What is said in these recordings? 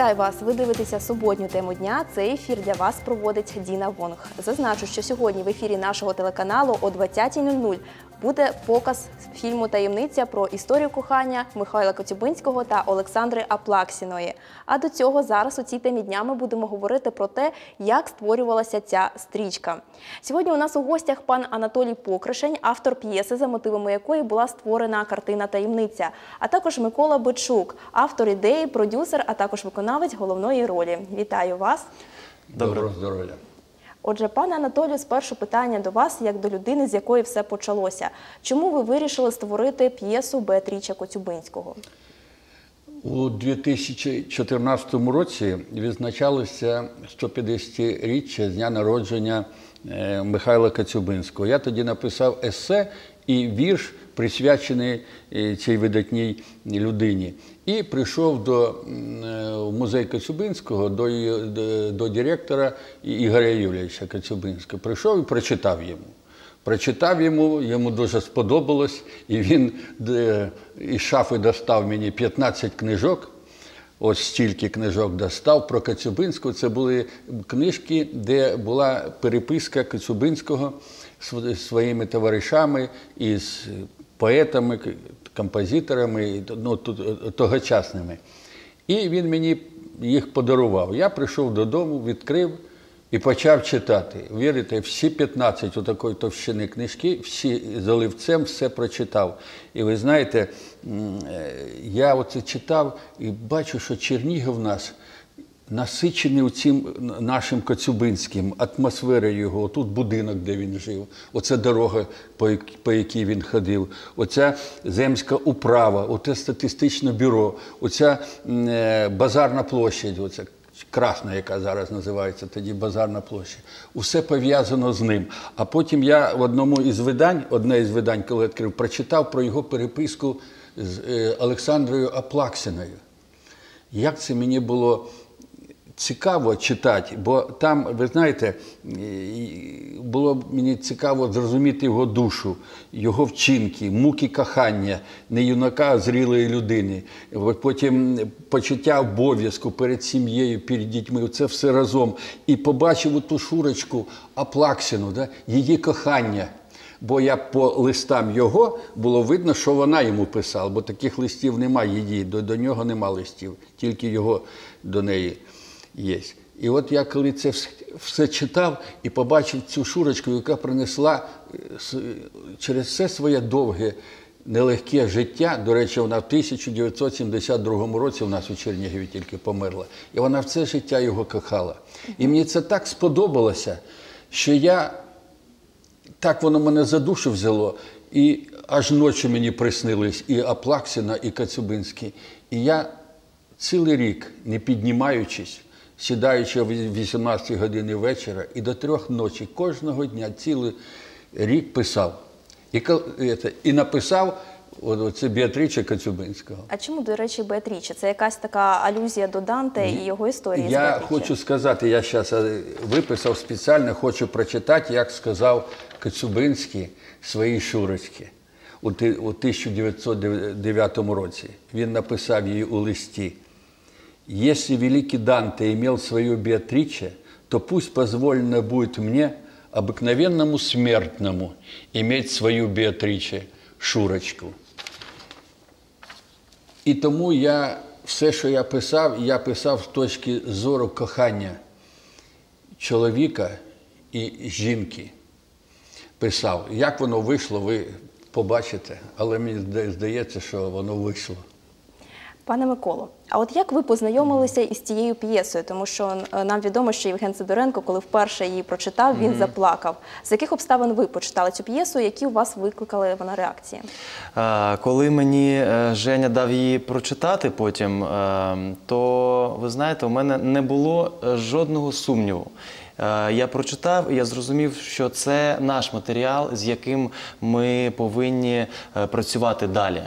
Вітаю вас! Ви дивитеся суботню тему дня. Цей ефір для вас проводить Діна Вонг. Зазначу, що сьогодні в ефірі нашого телеканалу о 20.00 буде показ фільму Таємниця про історію кохання Михайла Коцюбинського та Олександри Аплаксіної. А до цього зараз у цій темі дня ми будемо говорити про те, як створювалася ця стрічка. Сьогодні у нас у гостях пан Анатолій Покришень, автор п'єси, за мотивами якої була створена картина Таємниця, а також Микола Бичук, автор ідеї, продюсер, а також виконавець головної ролі. Вітаю вас! Доброго здоров'я. Отже, пане Анатолію, спершу питання до вас, як до людини, з якої все почалося. Чому ви вирішили створити п'єсу Беатріча Коцюбинського? У 2014 році відзначалося 150-річчя з дня народження е, Михайла Коцюбинського. Я тоді написав есе і вірш, присвячений е, цій видатній людині. І прийшов до е, музей Коцюбинського до, до, директора Ігоря Юрійовича Коцюбинського. Прийшов і прочитав йому. Прочитав йому, йому дуже сподобалось, і він із шафи достав мені 15 книжок. Ось стільки книжок достав про Коцюбинського. Це були книжки, де була переписка Коцюбинського зі своїми товаришами із поетами, композиторами, ну, тогочасними. І він мені їх подарував. Я прийшов додому, відкрив і почав читати. Вірите, всі 15 у такої товщини книжки, всі заливцем все прочитав. І ви знаєте, е, я оце читав і бачу, що Чернігів нас насичений цим нашим Коцюбинським, атмосферою його, тут будинок, де він жив, оце дорога, по, як- по якій він ходив, оця земська управа, оце статистичне бюро, оця е, базарна площадь, оця красна, яка зараз називається тоді базарна площадь. Усе пов'язано з ним. А потім я в одному із видань, одне із видань, коли відкрив, прочитав про його переписку з е, Олександрою Аплаксіною. Як це мені було цікаво читати, бо там, ви знаєте, було мені цікаво зрозуміти його душу, його вчинки, муки кохання, не юнака, а зрілої людини. Потім почуття обов'язку перед сім'єю, перед дітьми, це все разом. І побачив ту шурочку Аплаксіну, да, її кохання. Бо я по листам його було видно, що вона йому писала, бо таких листів немає її, до, до нього нема листів, тільки його до неї є. І от я коли це все читав і побачив цю шурочку, яка принесла е, через все своє довге, нелегке життя. До речі, вона в 1972 році у нас у Чернігові тільки померла. І вона все життя його кохала. І мені це так сподобалося, що я так воно мене за душу взяло, і аж ночі мені приснились і Аплаксіна, і Кацюбинський. І я цілий рік, не піднімаючись, сідаючи о 18 годині вечора і до трьох ночі кожного дня цілий рік писав. І, і написав от, оце Біатрича Кацюбинського. А чому, до речі, Беатріче? Це якась така алюзія до Данте і його історії Я хочу сказати, я зараз виписав спеціально, хочу прочитати, як сказав Коцюбинський своїй Шурочці у ти- у 1909 році. Він написав їй у листі. Если великий Данте имел свою Беатриче, то пусть позволено будет мне, обыкновенному смертному, иметь свою Беатриче, Шурочку. І тому я все, що я писав, я писав з точки зору кохання чоловіка і жінки. Писав. Як воно вийшло, ви побачите, але мені здається, що воно вийшло. Пане Миколо, а от як ви познайомилися із цією п'єсою? Тому що е, нам відомо, що Євген Сидоренко, коли вперше її прочитав, він заплакав. З яких обставин ви почитали цю п'єсу? Які у вас викликали вона реакції? Коли мені е, Женя дав її прочитати потім, е, то ви знаєте, у мене не було е, жодного сумніву. Е, Я прочитав і я зрозумів, що це наш матеріал, з яким ми повинні е, працювати далі.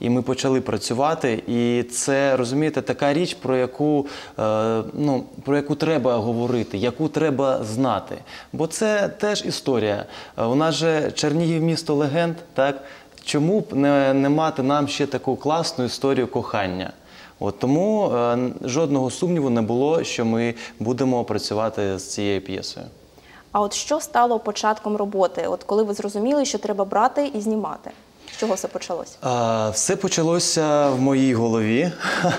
І ми почали працювати, і це розумієте, така річ, про яку е, ну про яку треба говорити, яку треба знати. Бо це теж історія. Е, У нас же Чернігів місто легенд, так чому б не, не мати нам ще таку класну історію кохання? От тому е, жодного сумніву не було, що ми будемо працювати з цією п'єсою. А от що стало початком роботи? От коли ви зрозуміли, що треба брати і знімати? З чого все почалося? Все почалося в моїй голові.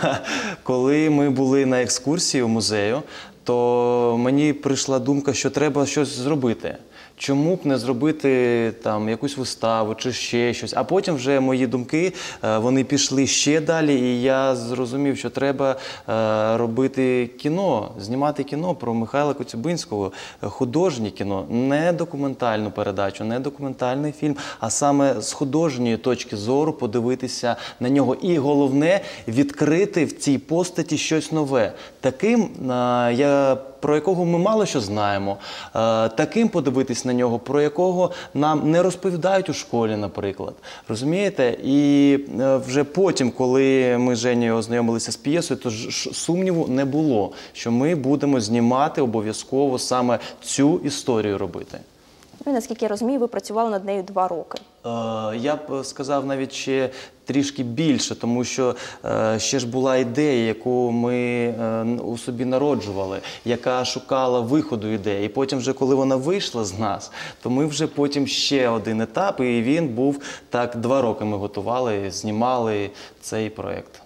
Коли ми були на екскурсії у музею, то мені прийшла думка, що треба щось зробити. Чому б не зробити там якусь виставу чи ще щось? А потім вже мої думки е, вони пішли ще далі, і я зрозумів, що треба е, робити кіно, знімати кіно про Михайла Коцюбинського, художнє кіно, не документальну передачу, не документальний фільм, а саме з художньої точки зору подивитися на нього. І головне відкрити в цій постаті щось нове. Таким е, я про якого ми мало що знаємо, е, таким подивитись на нього, про якого нам не розповідають у школі, наприклад. Розумієте? І е, вже потім, коли ми з Женєю ознайомилися з п'єсою, то ж сумніву не було, що ми будемо знімати обов'язково саме цю історію робити. Ну наскільки я розумію, ви працювали над нею два роки. Е, Я б сказав навіть ще трішки більше, тому що е, ще ж була ідея, яку ми е, у собі народжували, яка шукала виходу ідеї. І потім, вже коли вона вийшла з нас, то ми вже потім ще один етап, і він був так два роки. Ми готували, знімали цей проєкт.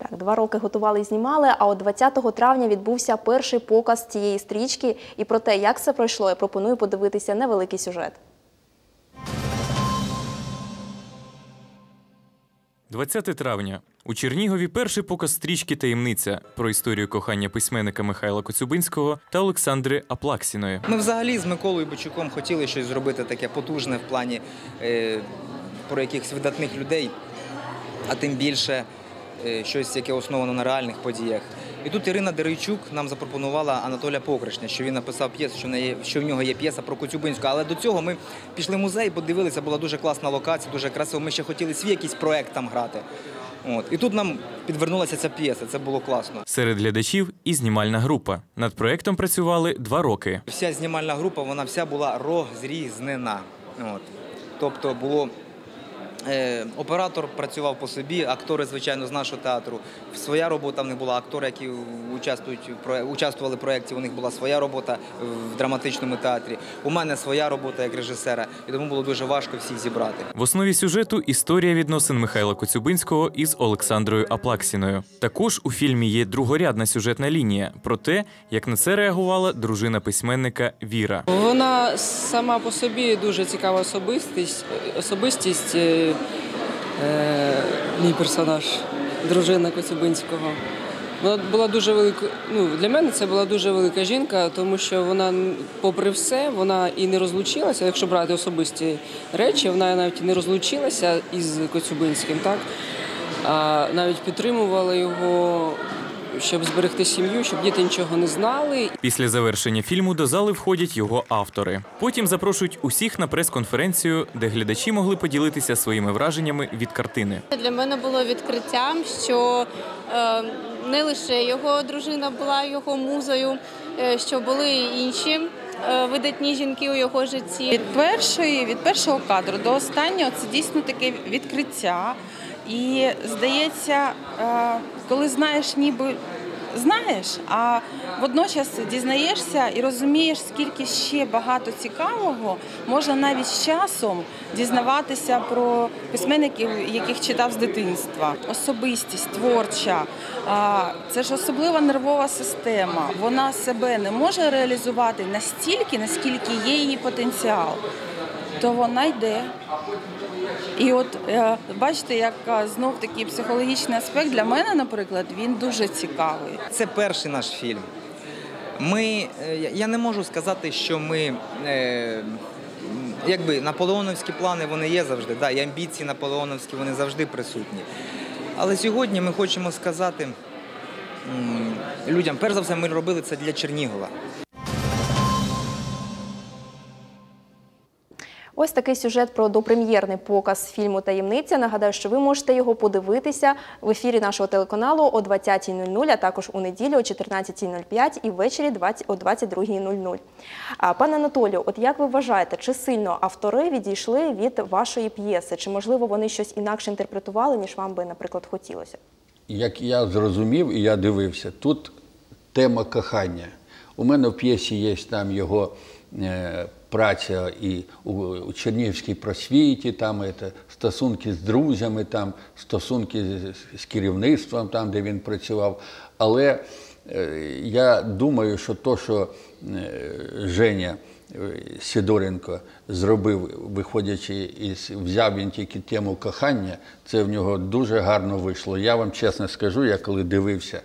Так. Два роки готували і знімали. А от 20 травня відбувся перший показ цієї стрічки. І про те, як це пройшло, я пропоную подивитися невеликий сюжет. 20 травня. У Чернігові перший показ стрічки Таємниця про історію кохання письменника Михайла Коцюбинського та Олександри Аплаксіної. Ми взагалі з Миколою Бочуком хотіли щось зробити таке потужне в плані е, про якихось видатних людей, а тим більше щось, яке основано на реальних подіях. І тут Ірина Дерейчук нам запропонувала Анатолія Покришня, що він написав п'єсу, що в, неї, що в нього є п'єса про Коцюбинську. Але до цього ми пішли в музей, подивилися, була дуже класна локація, дуже красиво. Ми ще хотіли свій якийсь проект там грати. От. І тут нам підвернулася ця п'єса, це було класно. Серед глядачів і знімальна група. Над проектом працювали два роки. Вся знімальна група, вона вся була розрізнена. От. Тобто було. Е, оператор працював по собі, актори, звичайно, з нашого театру. Своя робота в них була. Актори, які участвують, в про- участвували в проєкті, у них була своя робота в драматичному театрі. У мене своя робота як режисера, і тому було дуже важко всіх зібрати. В основі сюжету історія відносин Михайла Коцюбинського із Олександрою Аплаксіною. Також у фільмі є другорядна сюжетна лінія про те, як на це реагувала дружина письменника Віра. Вона сама по собі дуже цікава особистість. Особистість е, мій персонаж, дружина Коцюбинського. Вона була дуже велика. Ну для мене це була дуже велика жінка, тому що вона, попри все, вона і не розлучилася. Якщо брати особисті речі, вона навіть і не розлучилася із Коцюбинським, так а навіть підтримувала його, щоб зберегти сім'ю, щоб діти нічого не знали. Після завершення фільму до зали входять його автори. Потім запрошують усіх на прес-конференцію, де глядачі могли поділитися своїми враженнями від картини. Для мене було відкриттям, що е, не лише його дружина була його музою, е, що були інші е, видатні жінки у його житті. Від першої, від першого кадру до останнього це дійсно таке відкриття. І здається, е, коли знаєш, ніби знаєш, а водночас дізнаєшся і розумієш, скільки ще багато цікавого можна навіть з часом дізнаватися про письменників, яких читав з дитинства. Особистість творча, це ж особлива нервова система. Вона себе не може реалізувати настільки, наскільки є її потенціал, то вона йде. І от е, бачите, як е, знов такий психологічний аспект для мене, наприклад, він дуже цікавий. Це перший наш фільм. Ми, е, я- не можу сказати, що ми. Якби наполеоновські плани вони є завжди, да, і амбіції наполеоновські вони завжди присутні. Але сьогодні ми хочемо сказати людям, перш за все, ми робили це для Чернігова. Ось такий сюжет про допрем'єрний показ фільму Таємниця. Нагадаю, що ви можете його подивитися в ефірі нашого телеканалу о 20.00, а також у неділю о 14.05 і ввечері о 22.00. А, Пане Анатолію, от як ви вважаєте, чи сильно автори відійшли від вашої п'єси? Чи можливо вони щось інакше інтерпретували, ніж вам би, наприклад, хотілося? як я зрозумів і я дивився, тут тема кохання. У мене в п'єсі є там його е, праця і у, Чернігівській просвіті, там це, стосунки з друзями, там, стосунки з, керівництвом, там, де він працював. Але е, я думаю, що то, що е, Женя е, Сидоренко зробив, виходячи із взяв він тільки тему кохання, це в нього дуже гарно вийшло. Я вам чесно скажу, я коли дивився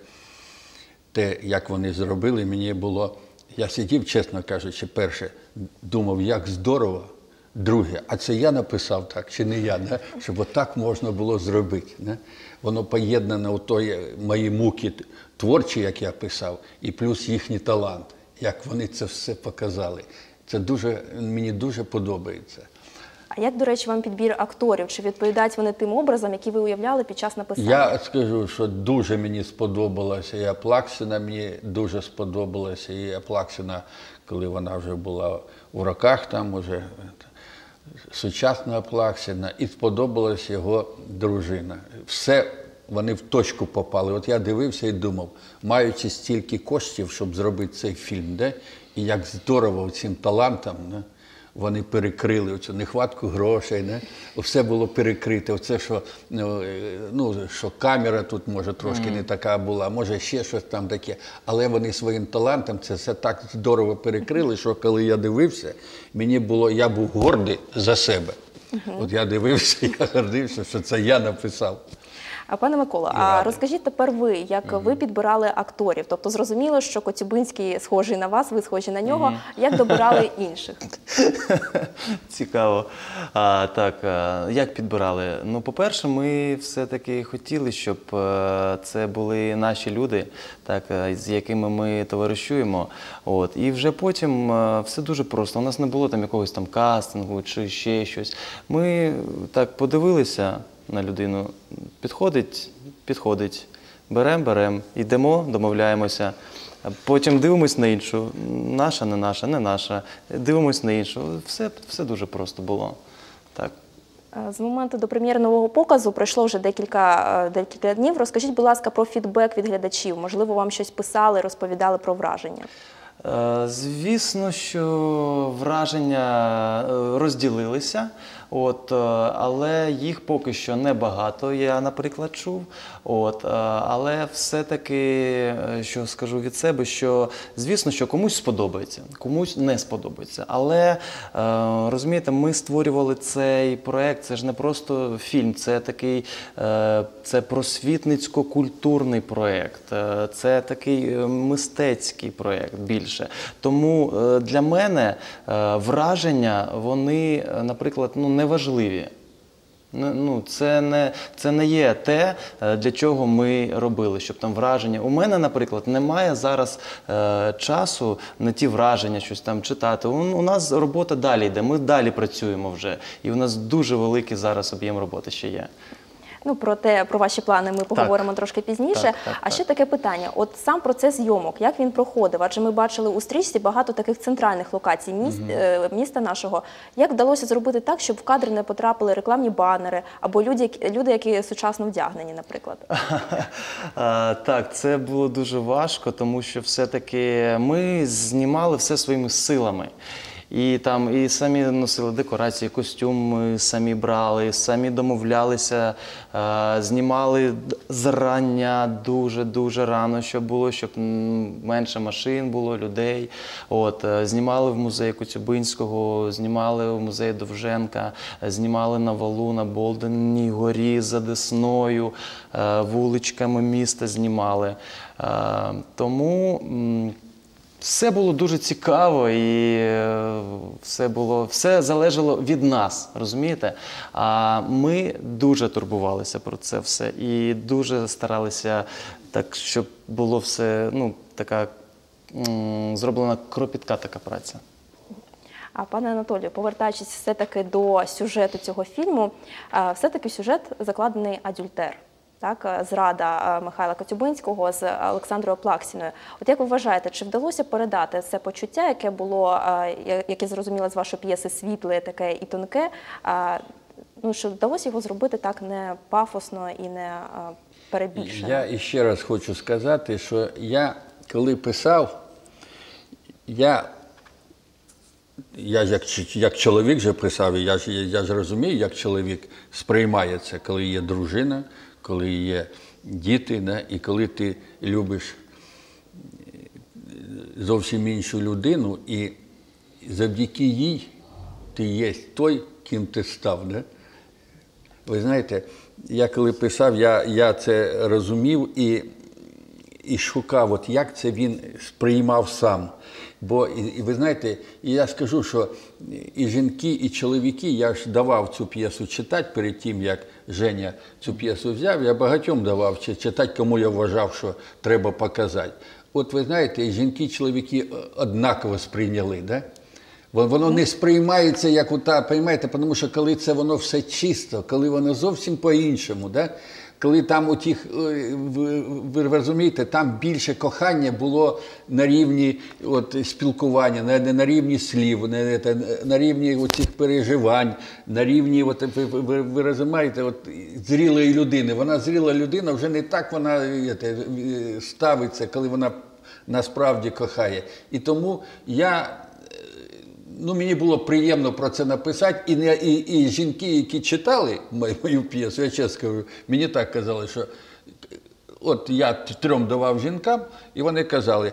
те, як вони зробили, мені було. Я сидів, чесно кажучи, перше, думав, як здорово. Друге, а це я написав так, чи не я, не? щоб отак можна було зробити. Не? Воно поєднане у той мої муки творчі, як я писав, і плюс їхній талант, як вони це все показали. Це дуже, мені дуже подобається. А як, до речі, вам підбір акторів? Чи відповідають вони тим образом, які ви уявляли під час написання? Я скажу, що дуже мені сподобалася і Аплаксіна, мені дуже сподобалася і Аплаксіна, коли вона вже була у роках, там уже сучасна Аплаксіна, і сподобалась його дружина. Все вони в точку попали. От я дивився і думав, маючи стільки коштів, щоб зробити цей фільм, де? і як здорово цим талантам. Не? Вони перекрили цю нехватку грошей, не? все було перекрите. Оце, що, ну, е, ну, що камера тут може трошки не така була, може ще щось там таке. Але вони своїм талантом це все так здорово перекрили, що коли я дивився, мені було, я був гордий за себе. От я дивився, я гордився, що це я написав. А пане Миколо, а розкажіть тепер ви, як ви підбирали акторів? Тобто зрозуміло, що Коцюбинський схожий на вас, ви схожі на нього. Як добирали інших? Цікаво. А, так, як підбирали? Ну, по-перше, ми все-таки хотіли, щоб е, це були наші люди, так, е, з якими ми товаришуємо. От. І вже потім е, все дуже просто. У нас не було там якогось там кастингу чи ще щось. Ми так подивилися на людину. Підходить, підходить. Берем, берем, йдемо, домовляємося. Потім дивимось на іншу. Наша, не наша, не наша. Дивимось на іншу. Все, все дуже просто було. Так. Е, З моменту до прем'єри нового показу пройшло вже декілька, е, декілька днів. Розкажіть, будь ласка, про фідбек від глядачів. Можливо, вам щось писали, розповідали про враження. Е, Звісно, що враження розділилися, от, е, але їх поки що небагато, я, наприклад, чув. От, е, але все-таки, е, що скажу від себе, що звісно, що комусь сподобається, комусь не сподобається. Але розумієте, ми створювали цей проект, це ж не просто фільм, це такий це просвітницько-культурний проект, це такий мистецький проект більше. Тому для мене враження, вони, наприклад, ну, неважливі. Ну, це не, це не є те, е, для чого ми робили, щоб там враження. У мене, наприклад, немає зараз е, часу на ті враження, щось там читати. У, у нас робота далі йде, ми далі працюємо вже. І у нас дуже великий зараз об'єм роботи ще є. Ну, про те, про ваші плани ми поговоримо трошки пізніше. Так, так, а так. ще таке питання: от сам процес зйомок, як він проходив? Адже ми бачили у стрічці багато таких центральних локацій міст, е, міста нашого. Як вдалося зробити так, щоб в кадр не потрапили рекламні банери або люди, люди, які сучасно вдягнені, наприклад? Так, це було дуже важко, тому що все-таки ми знімали все своїми силами. І там і самі носили декорації, костюми, самі брали, самі домовлялися, е, знімали зрання дуже-дуже рано, щоб було, щоб менше машин було, людей. От, е, знімали в музеї Коцюбинського, знімали в музеї Довженка, знімали на валу на Болденній горі за Десною, е, вуличками міста знімали. Тому. Все було дуже цікаво і е, все було все залежало від нас, розумієте? А ми дуже турбувалися про це все і дуже старалися так, щоб було все ну, така зроблена кропітка така праця. А пане Анатолію, повертаючись все-таки до сюжету цього фільму, все-таки сюжет закладений адюльтер. Так, е, зрада е, Михайла Коцюбинського з Олександрою Плаксіною. От як ви вважаєте, чи вдалося передати це почуття, яке було, е, яке зрозуміло з вашої п'єси світле, таке і тонке? Ну що вдалося його зробити так не пафосно і не перебільшено. Я іще раз хочу сказати, що я коли писав, я, я як, як чоловік же писав, я ж, я ж розумію, як чоловік сприймає це, коли є дружина, коли є діти, да, і коли ти любиш зовсім іншу людину, і завдяки їй ти є той, ким ти став. Да? Ви знаєте, я коли писав, я, я це розумів і, і шукав, от як це він сприймав сам. Бо, і, ви знаєте, і я скажу, що і жінки, і чоловіки, я ж давав цю п'єсу читати перед тим, як Женя цю п'єсу взяв, я багатьом давав читати, кому я вважав, що треба показати. От ви знаєте, і жінки, і чоловіки однаково сприйняли. Да? Воно не сприймається як ота, поймаєте, тому що коли це воно все чисто, коли воно зовсім по-іншому, да? Коли там у тих, е, ви, розумієте, там більше кохання було на рівні от, спілкування, на, на рівні слів, на, на, рівні цих переживань, на рівні, от, ви, ви, розумієте, от, зрілої людини. Вона зріла людина, вже не так вона е, ставиться, коли вона насправді кохає. І тому я ну, мені було приємно про це написати. І, не, і, і жінки, які читали мою, мою п'єсу, я чесно скажу, мені так казали, що от я трьом давав жінкам, і вони казали,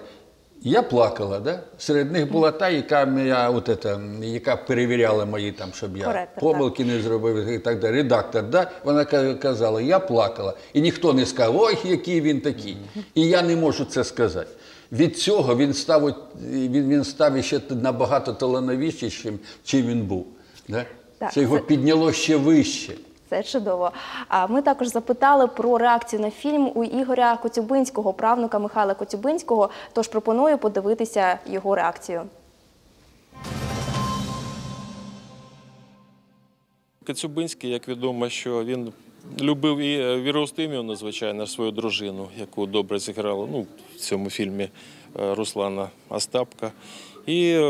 я плакала, да? серед них була та, яка, мене, от это, яка перевіряла мої, там, щоб я Коректор, помилки не зробив і так далі. Редактор, да? вона ка- казала, я плакала. І ніхто не сказав, ой, який він такий. І я не можу це сказати. Від цього він став, він, він став ще набагато талановитішим, чим він був. Да? Так, це його це- підняло ще вище. Це чудово. А ми також запитали про реакцію на фільм у Ігоря Коцюбинського, правнука Михайла Коцюбинського. Тож пропоную подивитися його реакцію. Коцюбинський, як відомо, що він любив і е, Віру Остимівну, звичайно, свою дружину, яку добре зіграла ну, в цьому фільмі е, Руслана Остапка. І е,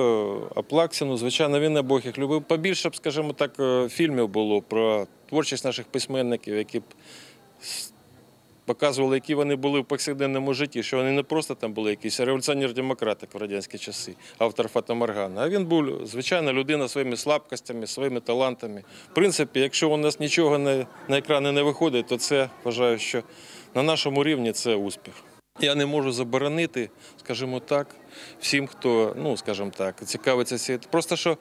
Аплаксіну, звичайно, він обох їх любив. Побільше б, скажімо так, фільмів було про творчість наших письменників, які б показували, які вони були в повсякденному житті, що вони не просто там були якісь революціонер-демократ, як в радянські часи, автор Фатаморгана. А він був звичайна людина своїми слабкостями, своїми талантами. В принципі, якщо у нас нічого не, на екрани не виходить, то це вважаю, що на нашому рівні це успіх. Я не можу заборонити, скажімо так, всім, хто, ну скажімо так, цікавиться цією. Просто що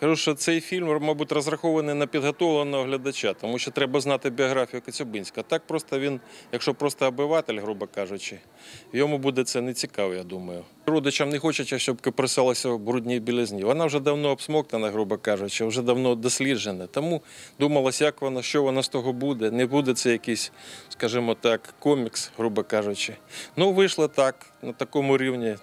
кажу, що цей фільм, мабуть, розрахований на підготовленого глядача, тому що треба знати біографію Коцюбинська. Так просто він, якщо просто обиватель, грубо кажучи, йому буде це не цікаво, я думаю. Родичам не хочеться, щоб киприсалася в брудній білизні. Вона вже давно обсмоктана, грубо кажучи, вже давно досліджена. Тому думалось, як вона, що вона з того буде. Не буде це якийсь, скажімо так, комікс, грубо кажучи. Ну, вийшло так, на такому рівні,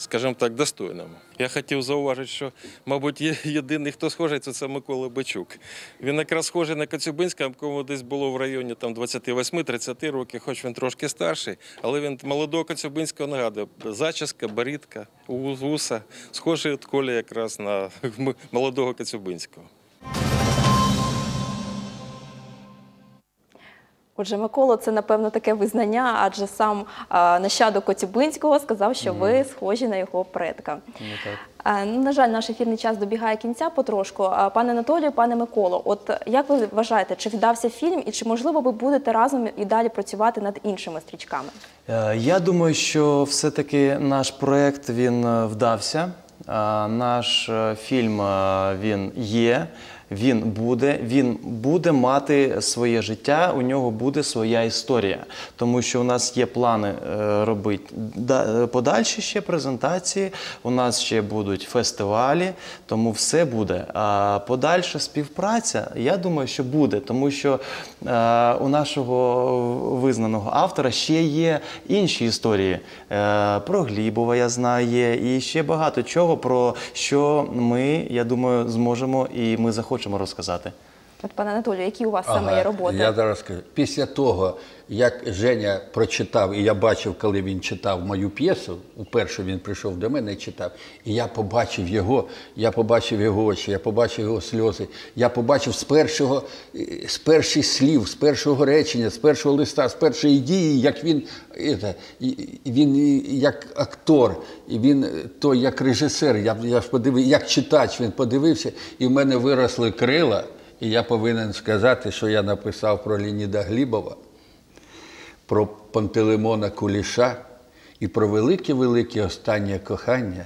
скажімо так, достойному. Я хотів зауважити, що, мабуть, є єдиний, хто схожий, це, Микола Бичук. Він якраз схожий на Коцюбинська, кому десь було в районі там 28-30 років, хоч він трошки старший, але він молодого Коцюбинського нагадує. Зачіска, барітка, вуса, схожий от Коля якраз на молодого Коцюбинського. Отже, Микола, це напевно таке визнання, адже сам нащадок Коцюбинського сказав, що ви схожі на його предка. А, ну, на жаль, наш ефірний час добігає кінця потрошку. Пане Анатолію, пане Миколо, от як ви вважаєте, чи вдався фільм, і чи можливо ви будете разом і далі працювати над іншими стрічками? Е, Я думаю, що все-таки наш проєкт він е, вдався. Наш е, фільм він є, він буде, він буде мати своє життя, у нього буде своя історія. Тому що у нас є плани е, робити подальші ще презентації, у нас ще будуть фестивалі, тому все буде. А подальша співпраця, я думаю, що буде, тому що е, у нашого визнаного автора ще є інші історії. Е, про Глібова я знаю, і ще багато чого, про що ми, я думаю, зможемо і ми захочемо розказати. От, пане Анатолію, які у вас саме є роботи? Я зараз скажу. Після того, як Женя прочитав, і я бачив, коли він читав мою п'єсу, уперше він прийшов до мене і читав, і я побачив його, я побачив його очі, я побачив його сльози, я побачив з першого, е, з перших слів, з першого речення, з першого листа, з першої дії, як він, і він як актор, він е, той як режисер, я, я ж подивив, як читач він подивився, і в мене виросли крила. І я повинен сказати, що я написав про Леоніда Глібова, про Пантелеймона Куліша і про велике-велике останнє кохання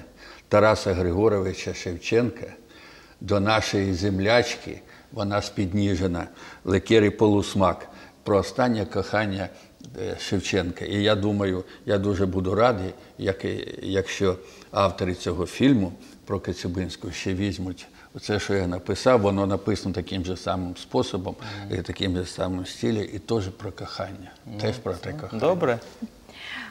Тараса Григоровича Шевченка до нашої землячки, вона з Підніжина, Лекері Полусмак, про останнє кохання е, Шевченка. І я думаю, я дуже буду радий, якщо автори цього фільму про Коцюбинську ще візьмуть Оце, що я написав, воно написано таким же самим способом, і таким же самим стилі, і теж про кохання. Теж про те кохання. Добре.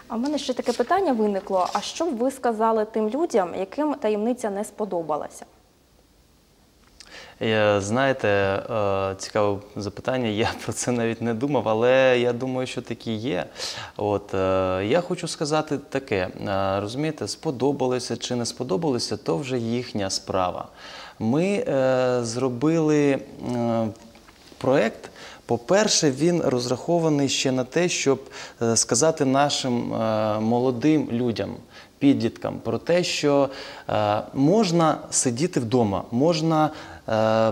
А в мене ще таке питання виникло: а що б ви сказали тим людям, яким таємниця не сподобалася? Е, Знаєте, е, цікаве запитання. Я про це навіть не думав, але я думаю, що такі є. От е, я хочу сказати таке: розумієте, сподобалося чи не сподобалося, то вже їхня справа. Ми е, зробили проєкт. проект. По-перше, він розрахований ще на те, щоб е, сказати нашим е, молодим людям, підліткам про те, що е, можна сидіти вдома, можна е,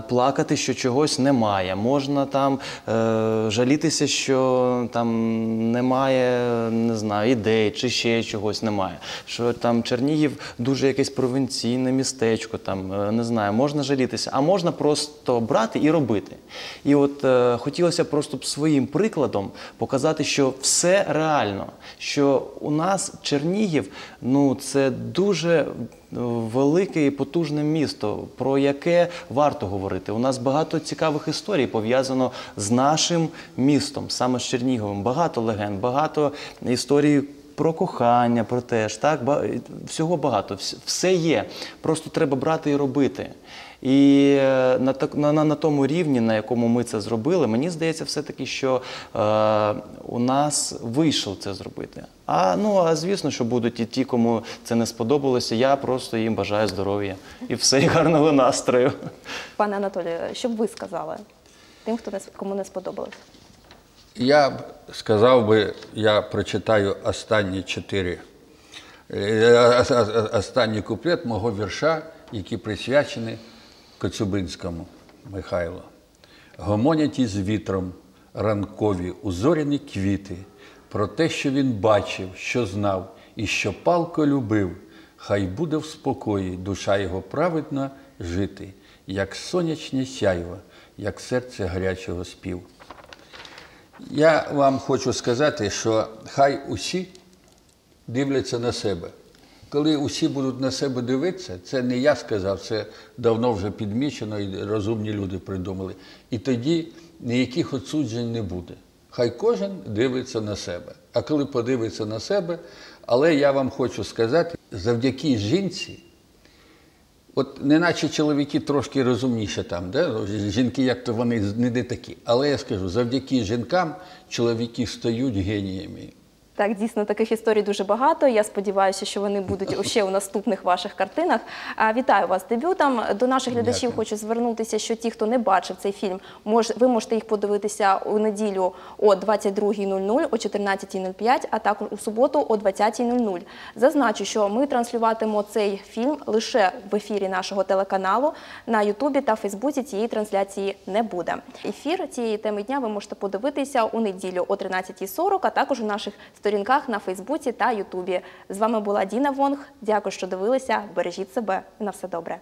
плакати, що чогось немає, можна там е, жалітися, що там немає, не знаю, ідей чи ще чогось немає. Що там Чернігів дуже якесь провінційне містечко, там е, не знаю, можна жалітися, а можна просто брати і робити. І от е, хотілося просто б своїм прикладом показати, що все реально, що у нас Чернігів, ну це дуже е, велике і потужне місто, про яке варто говорити. У нас багато цікавих історій пов'язано з нашим містом, саме з Черніговим. Багато легенд, багато історій. Про кохання, про те ж, так, всього багато, все є. Просто треба брати і робити. І е, на, на, на, тому рівні, на якому ми це зробили, мені здається, все-таки, що е, у нас вийшло це зробити. А ну а звісно, що будуть і ті, кому це не сподобалося. Я просто їм бажаю здоров'я і все, і гарного настрою. Пане Анатолію, що б ви сказали тим, хто не кому не сподобалось? Я б сказав би, я прочитаю останні чотири, е, ос- ос- останній куплет мого вірша, який присвячений Коцюбинському Михайлу. Гомонять із вітром ранкові узоряні квіти, про те, що він бачив, що знав і що палко любив, хай буде в спокої душа його праведна жити, як сонячне сяйво, як серце гарячого спів. Я вам хочу сказати, що хай усі дивляться на себе. Коли усі будуть на себе дивитися, це не я сказав, це давно вже підмічено і розумні люди придумали. І тоді ніяких отсуджень не буде. Хай кожен дивиться на себе. А коли подивиться на себе, але я вам хочу сказати, завдяки жінці, От неначе чоловіки трошки розумніше там, де? жінки як то вони не такі. Але я скажу, завдяки жінкам чоловіки стають геніями. Так, дійсно, таких історій дуже багато. Я сподіваюся, що вони будуть ще у наступних ваших картинах. Вітаю вас з дебютом. До наших глядачів Дякую. хочу звернутися, що ті, хто не бачив цей фільм, мож, ви можете їх подивитися у неділю о 22.00, о 14.05, а також у суботу о 20.00. Зазначу, що ми транслюватимемо цей фільм лише в ефірі нашого телеканалу. На Ютубі та Фейсбуці цієї трансляції не буде. Ефір цієї теми дня ви можете подивитися у неділю о 13.40, а також у наших сторінках на Фейсбуці та Ютубі. З вами була Діна Вонг. Дякую, що дивилися. Бережіть себе. На все добре.